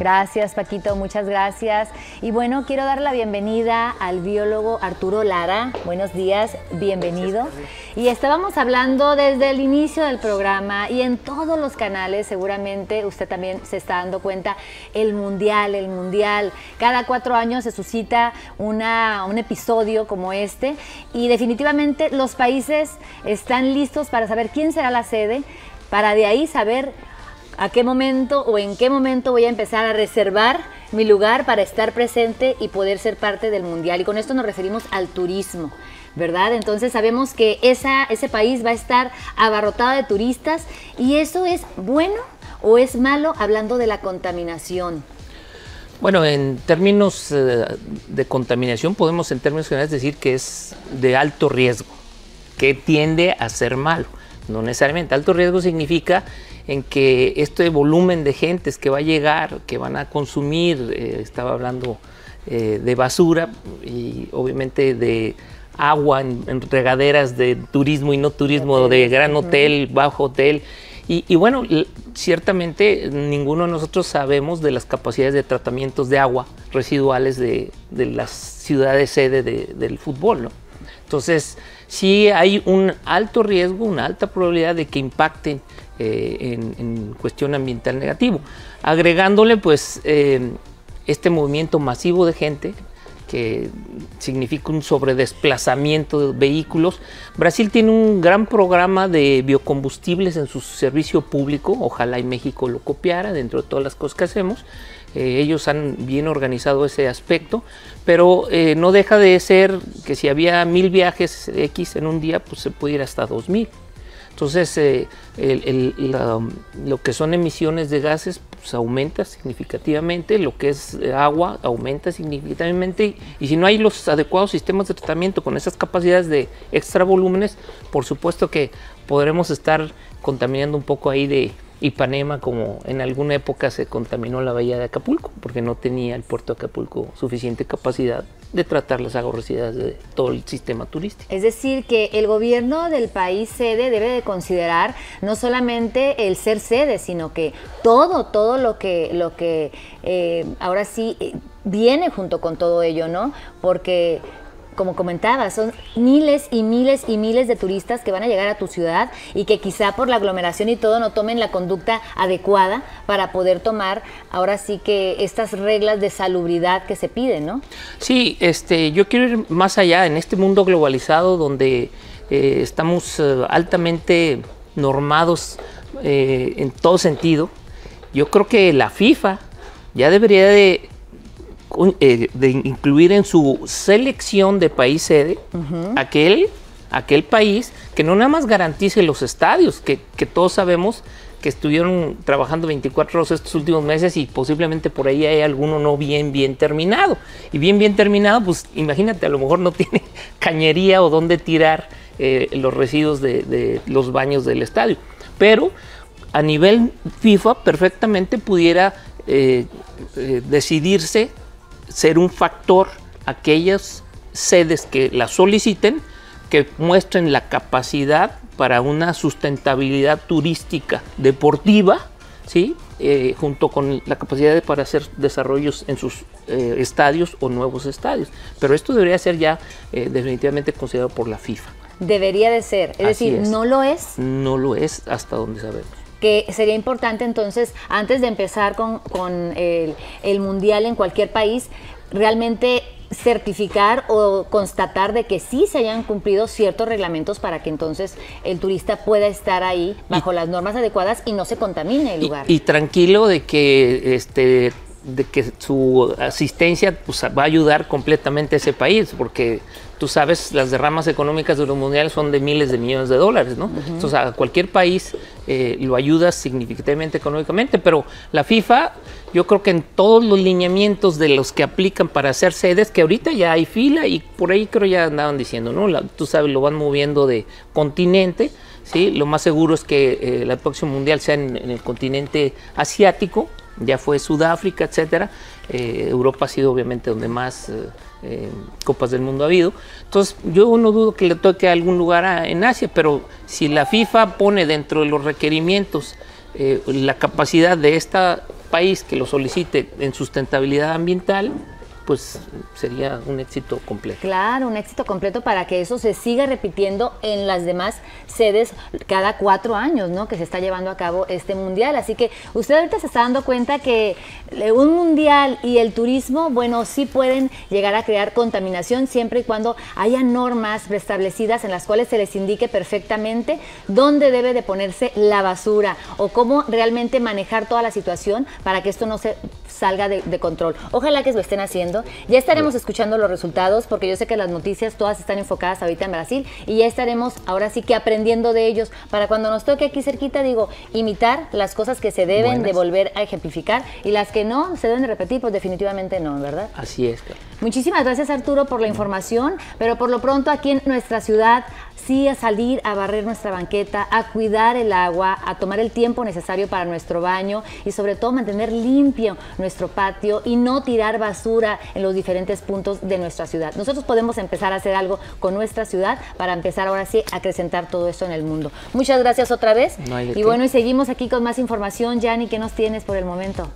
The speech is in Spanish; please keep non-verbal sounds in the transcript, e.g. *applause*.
Gracias, Paquito, muchas gracias. Y bueno, quiero dar la bienvenida al biólogo Arturo Lara. Buenos días, bienvenido. Y estábamos hablando desde el inicio del programa y en todos los canales, seguramente usted también se está dando cuenta, el mundial, el mundial. Cada cuatro años se suscita una, un episodio como este y definitivamente los países están listos para saber quién será la sede, para de ahí saber a qué momento o en qué momento voy a empezar a reservar mi lugar para estar presente y poder ser parte del mundial. Y con esto nos referimos al turismo. ¿verdad? Entonces sabemos que ese país va a estar abarrotado de turistas y eso es bueno o es malo hablando de la contaminación. Bueno, en términos eh, de contaminación podemos en términos generales decir que es de alto riesgo, que tiende a ser malo. No necesariamente. Alto riesgo significa en que este volumen de gentes que va a llegar, que van a consumir, eh, estaba hablando eh, de basura y obviamente de agua en, regaderas de turismo y no turismo, de gran hotel, bajo hotel. Y, bueno, ciertamente ninguno de nosotros sabemos de las capacidades de tratamientos de agua residuales de, las ciudades sede del fútbol, ¿no? Entonces, sí hay un alto riesgo, una alta probabilidad de que impacten eh, en, cuestión ambiental negativo. Agregándole pues eh, este movimiento masivo de gente que significa un sobredesplazamiento de vehículos. Brasil tiene un gran programa de biocombustibles en su servicio público, ojalá y México lo copiara dentro de todas las cosas que hacemos. Eh, ellos han bien organizado ese aspecto, pero no deja de ser que si había mil viajes X en un día, pues se puede ir hasta dos mil. Entonces, eh, lo que son emisiones de gases pues, aumenta significativamente, lo que es eh, agua aumenta significativamente y, si no hay los adecuados sistemas de tratamiento con esas capacidades de extra volúmenes, por supuesto que podremos estar contaminando un poco ahí de, Ipanema, como en alguna época se contaminó la bahía de Acapulco, porque no tenía el puerto de Acapulco suficiente capacidad de tratar las residuales de todo el sistema turístico. Es decir, que el gobierno del país sede debe de considerar no solamente el ser sede, sino que todo, todo lo que, lo que eh, ahora sí eh, viene junto con todo ello, ¿no? Porque como comentaba, son miles y miles y miles de turistas que van a llegar a tu ciudad y que quizá por la aglomeración y todo no tomen la conducta adecuada para poder tomar ahora sí que estas reglas de salubridad que se piden, ¿no? Sí, este, yo quiero ir más allá en este mundo globalizado donde eh, estamos eh, altamente normados eh, en todo sentido. Yo creo que la FIFA ya debería de eh, de incluir en su selección de país sede aquel, aquel país que no nada más garantice los estadios, que, todos sabemos que estuvieron trabajando 24 horas estos últimos meses y posiblemente por ahí hay alguno no bien, bien terminado. Y bien, bien terminado, pues imagínate, a lo mejor no *laughs* tiene cañería o dónde tirar eh, los residuos de, los baños del estadio. Pero a nivel FIFA perfectamente pudiera eh, decidirse ser un factor aquellas sedes que la soliciten que muestren la capacidad para una sustentabilidad turística deportiva, ¿sí? Eh, junto con la capacidad para hacer desarrollos en sus eh, estadios o nuevos estadios. Pero esto debería ser ya eh, definitivamente considerado por la FIFA. Debería de ser, es decir, ¿no lo es? No lo es hasta donde sabemos que sería importante entonces, antes de empezar con, el, mundial en cualquier país, realmente certificar o constatar de que sí se hayan cumplido ciertos reglamentos para que entonces el turista pueda estar ahí bajo las normas adecuadas y no se contamine el lugar. Y, tranquilo de que este de que su asistencia pues, va a ayudar completamente a ese país, porque tú sabes, las derramas económicas de los mundiales son de miles de millones de dólares, ¿no? Entonces, a cualquier país eh, lo ayuda significativamente económicamente, pero la FIFA, yo creo que en todos los lineamientos de los que aplican para hacer sedes, que ahorita ya hay fila y por ahí creo ya andaban diciendo, ¿no? tú sabes, lo van moviendo de continente, ¿sí? Lo más seguro es que eh, el próximo mundial sea en, el continente asiático, ya fue Sudáfrica, etcétera. Eh, Europa ha sido obviamente donde más eh, Copas del Mundo ha habido. Entonces, yo no dudo que le toque a algún lugar en Asia, pero si la FIFA pone dentro de los requerimientos eh, la capacidad de esta país que lo solicite en sustentabilidad ambiental, pues sería un éxito completo. Claro, un éxito completo para que eso se siga repitiendo en las demás sedes cada cuatro años, ¿no? Que se está llevando a cabo este mundial. Así que usted ahorita se está dando cuenta que un mundial y el turismo, bueno, sí pueden llegar a crear contaminación siempre y cuando haya normas establecidas en las cuales se les indique perfectamente dónde debe de ponerse la basura o cómo realmente manejar toda la situación para que esto no se salga de, de control. Ojalá que lo estén haciendo ya estaremos escuchando los resultados porque yo sé que las noticias todas están enfocadas ahorita en Brasil y ya estaremos ahora sí que aprendiendo de ellos para cuando nos toque aquí cerquita, digo, imitar las cosas que se deben de volver a ejemplificar y las que no se deben de repetir, pues definitivamente no, ¿verdad? Así es. Muchísimas gracias Arturo por la información, pero por lo pronto aquí en nuestra ciudad sí a salir a barrer nuestra banqueta, a cuidar el agua, a tomar el tiempo necesario para nuestro baño y sobre todo mantener limpio nuestro patio y no tirar basura en los diferentes puntos de nuestra ciudad. Nosotros podemos empezar a hacer algo con nuestra ciudad para empezar ahora sí a acrecentar todo esto en el mundo. Muchas gracias otra vez. y bueno, y seguimos aquí con más información. Yanni, ¿qué nos tienes por el momento?